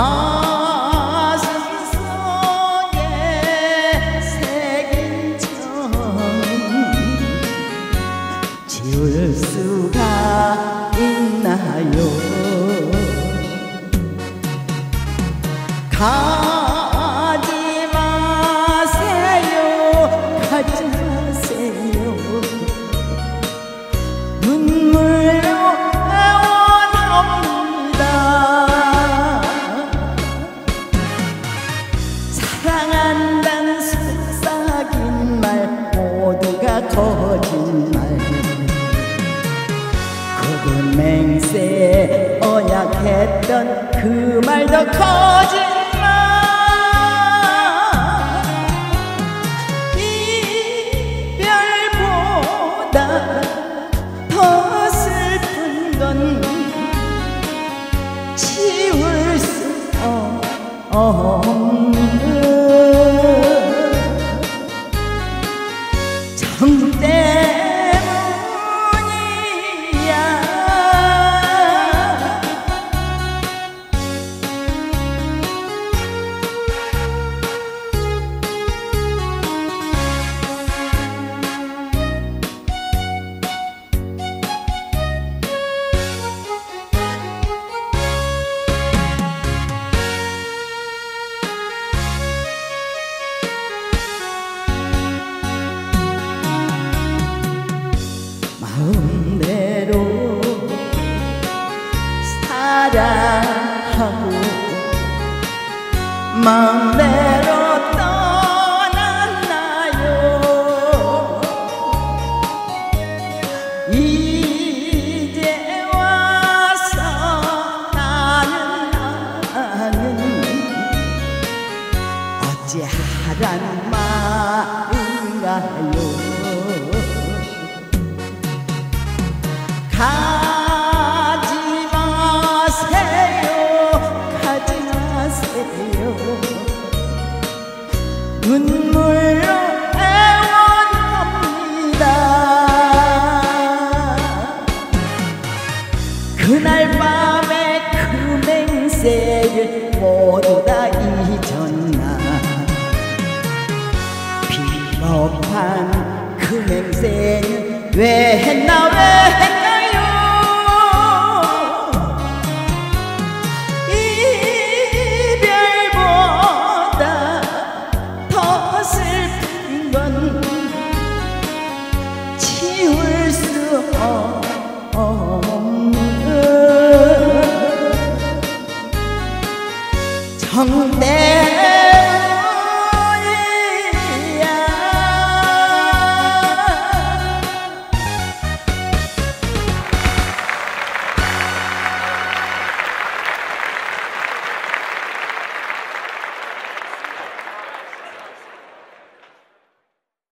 가슴속에 새긴 점 지울 수가 있나요? 거짓말. 그도 맹세 언약했던 그 말도 거짓말. 이별보다 더 슬픈 건 지울 수 없는 정때 하고 마음대로 떠났나요? 이제 와서 나는 나는 어찌하란 말인가요? 가 맹세를 모두 다 잊었나? 비겁한 그 맹세는 왜 했나 왜 했나 thân bé